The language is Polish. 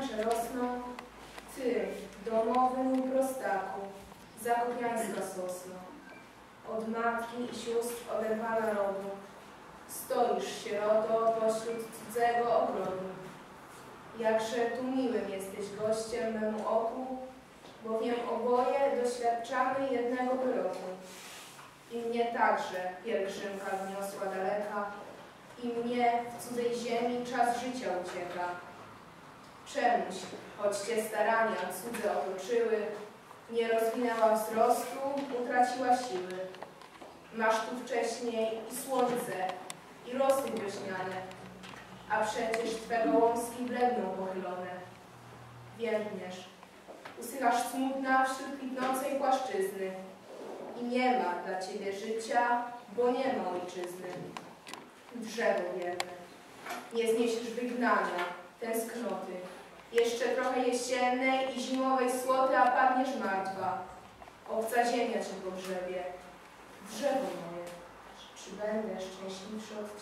pomarańcze rosną, ty, domowy mój prostaku, zakopiańska sosno, od matki i sióstr oderwana rodu, stoisz sieroto pośród cudzego ogrodu. Jakże tu miłym jesteś gościem memu oku, bowiem oboje doświadczamy jednego wyroku. I mnie także pielgrzymka wniosła daleka, i mnie w cudzej ziemi czas życia ucieka. Czemuś, choć cię starania cudze otoczyły, nie rozwinęła wzrostu, utraciła siły. Masz tu wcześniej i słońce, i rosy wiośniane, a przecież twe gołązki bledną pochylone. Więdniesz, usychasz smutna wśród kwitnącej płaszczyzny i nie ma dla ciebie życia, bo nie ma ojczyzny. Drzewo wierne, nie zniesiesz wygnania, tęsknoty, jeszcze trochę jesiennej i zimowej słoty, a padniesz martwa. Obca ziemia cię pogrzebie. Drzewo moje, czy będę szczęśliwszy od?